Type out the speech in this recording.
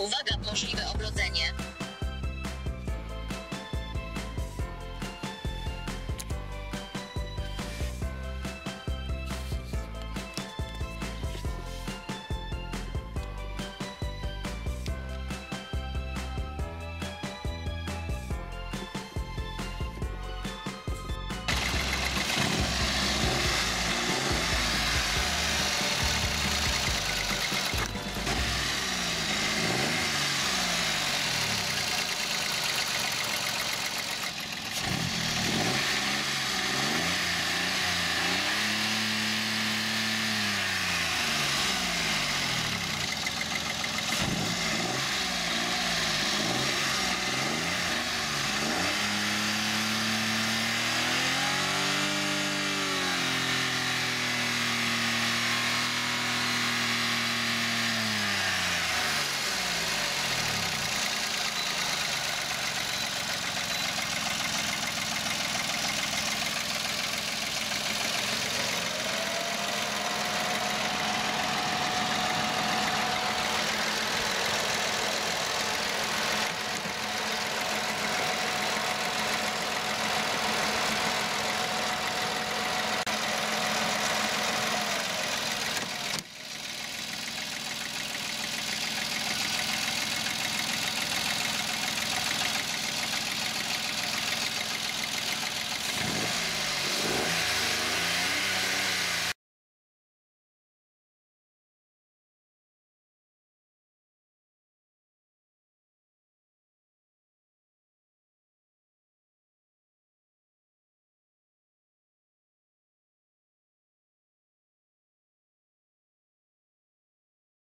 Uwaga, możliwe oblodzenie.